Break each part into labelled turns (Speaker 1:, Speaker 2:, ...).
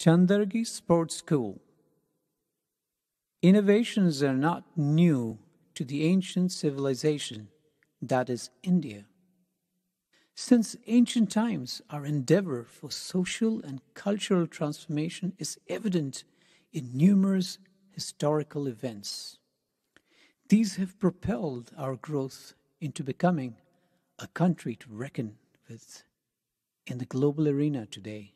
Speaker 1: Chandargi Sports School. Innovations are not new to the ancient civilization that is India. Since ancient times, our endeavor for social and cultural transformation is evident in numerous historical events. These have propelled our growth into becoming a country to reckon with in the global arena today.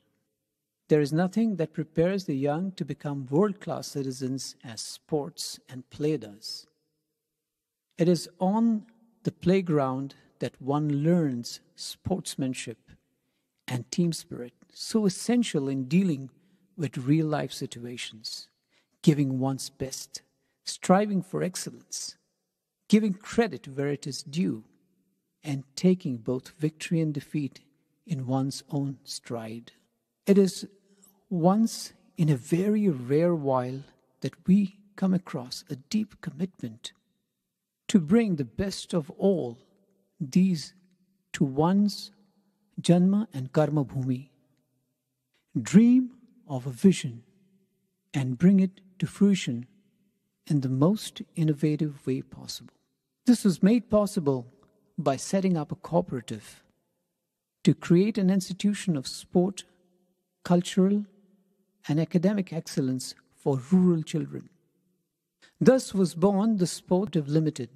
Speaker 1: There is nothing that prepares the young to become world class citizens as sports and play does. It is on the playground that one learns sportsmanship and team spirit, so essential in dealing with real life situations, giving one's best, striving for excellence, giving credit where it is due, and taking both victory and defeat in one's own stride. It is once in a very rare while that we come across a deep commitment to bring the best of all these to one's Janma and Karma Bhumi. Dream of a vision and bring it to fruition in the most innovative way possible. This was made possible by setting up a cooperative to create an institution of sport, cultural, and academic excellence for rural children. Thus was born the Sport of Limited.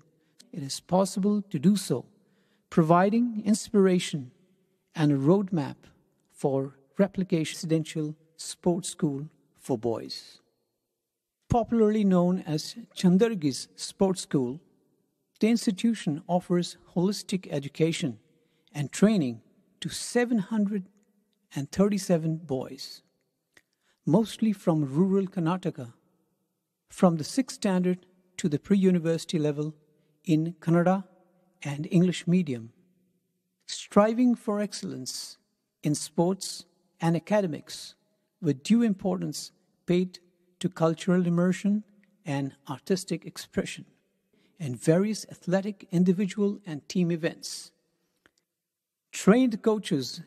Speaker 1: It is possible to do so, providing inspiration and a roadmap for replication residential sports school for boys. Popularly known as Chandargi's Sports School, the institution offers holistic education and training to 737 boys, mostly from rural Karnataka, from the sixth standard to the pre university level in Kannada and English medium, striving for excellence in sports and academics with due importance paid to cultural immersion and artistic expression, and various athletic individual and team events. Trained coaches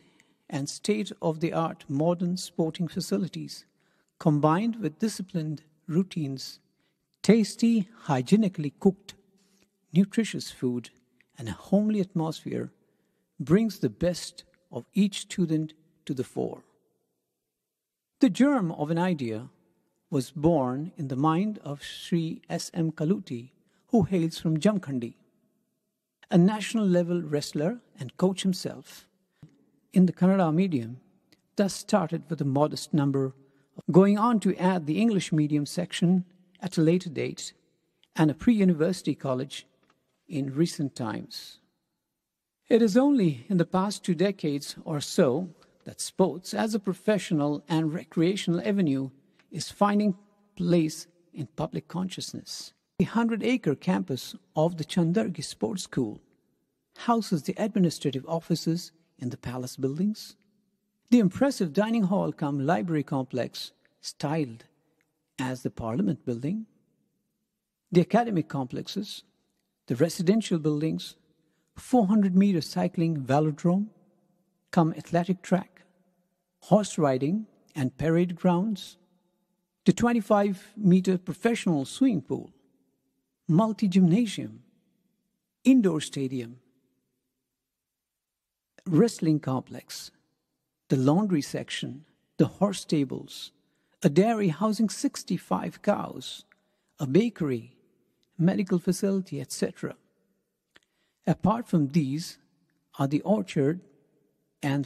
Speaker 1: and state of the art modern sporting facilities, combined with disciplined routines, tasty, hygienically cooked, nutritious food, and a homely atmosphere, brings the best of each student to the fore. The germ of an idea was born in the mind of Sri S. M. Kaluti, who hails from Jamkhandi, a national level wrestler and coach himself. In the Kannada medium, thus started with a modest number, going on to add the English medium section at a later date and a pre university college in recent times. It is only in the past two decades or so that sports as a professional and recreational avenue is finding place in public consciousness. The 100 acre campus of the Chandargi Sports School houses the administrative offices in the palace buildings, the impressive dining hall cum library complex styled as the Parliament building, the academic complexes, the residential buildings, 400 meter cycling velodrome, come athletic track, horse riding and parade grounds, the 25 meter professional swimming pool, multi gymnasium, indoor stadium, wrestling complex, the laundry section, the horse stables, a dairy housing 65 cows, a bakery, medical facility, etc. Apart from these are the orchard and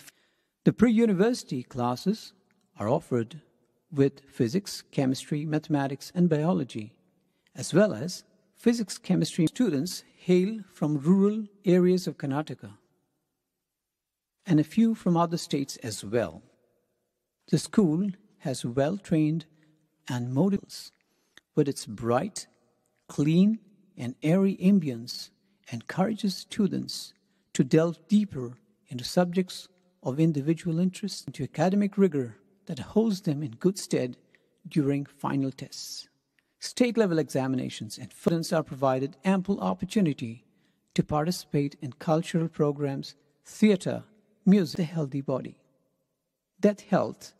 Speaker 1: the pre university classes are offered with physics, chemistry, mathematics, and biology, as well as physics chemistry students hail from rural areas of Karnataka and a few from other states as well. The school has well trained and models with its bright, clean, and airy ambience encourages students to delve deeper into subjects of individual interest into academic rigor that holds them in good stead during final tests. State level examinations and students are provided ample opportunity to participate in cultural programs, theater, music, the healthy body. That health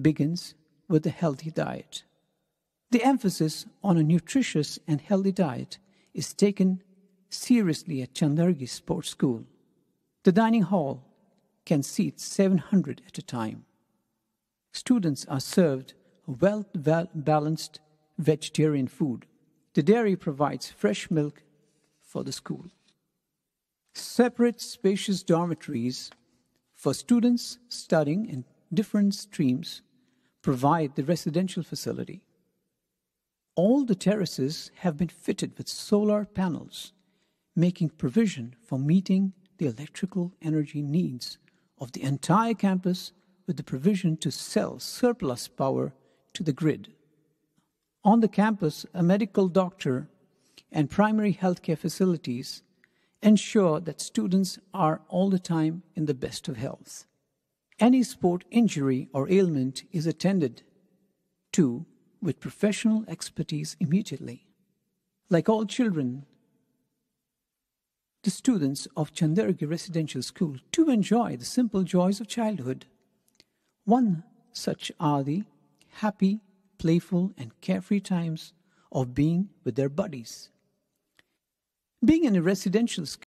Speaker 1: begins with a healthy diet. The emphasis on a nutritious and healthy diet is taken seriously at Chandargi Sports School. The dining hall can seat 700 at a time. Students are served well balanced vegetarian food. The dairy provides fresh milk for the school. Separate spacious dormitories for students studying in different streams provide the residential facility. All the terraces have been fitted with solar panels, making provision for meeting the electrical energy needs of the entire campus with the provision to sell surplus power to the grid. On the campus, a medical doctor and primary healthcare facilities ensure that students are all the time in the best of health. Any sport injury or ailment is attended to with professional expertise immediately. Like all children, the students of Chandargi Residential School do enjoy the simple joys of childhood. One such are the happy, playful, and carefree times of being with their buddies. Being in a residential